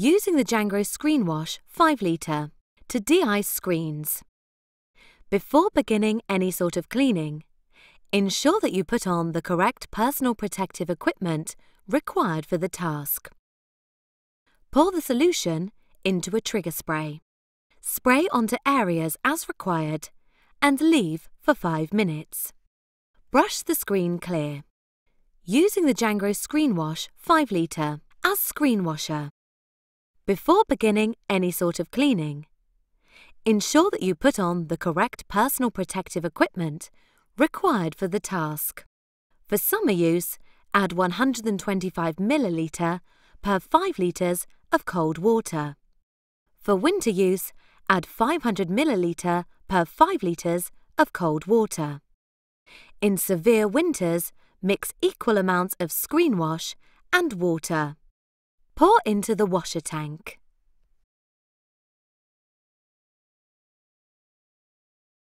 Using the Jangro Screen Wash 5 litre to de-ice screens. Before beginning any sort of cleaning, ensure that you put on the correct personal protective equipment required for the task. Pour the solution into a trigger spray. Spray onto areas as required and leave for 5 minutes. Brush the screen clear. Using the Jangro Screen Wash 5 litre as screen washer. Before beginning any sort of cleaning, ensure that you put on the correct personal protective equipment required for the task. For summer use, add 125 milliliter per 5 litres of cold water. For winter use, add 500 milliliter per 5 litres of cold water. In severe winters, mix equal amounts of screen wash and water. Pour into the washer tank.